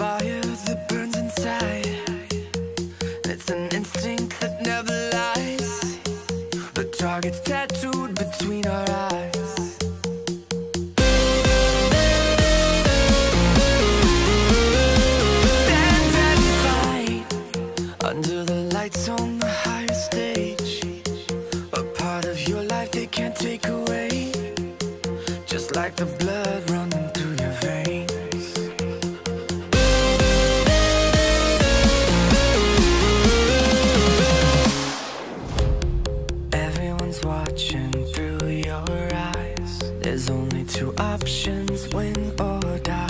fire that burns inside. It's an instinct that never lies. The target's tattooed between our eyes. Stand and fight Under the lights on the highest stage. A part of your life they can't take away. Just like the blood running There's only two options win or die.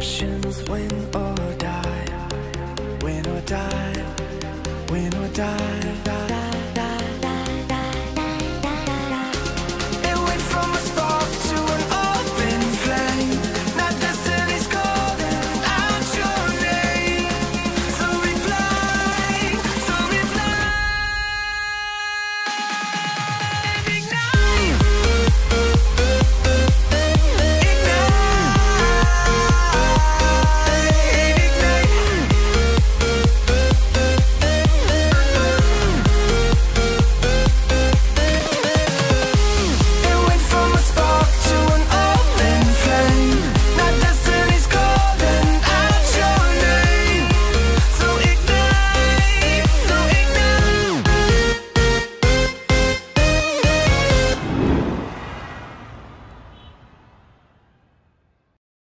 options win or die, win or die.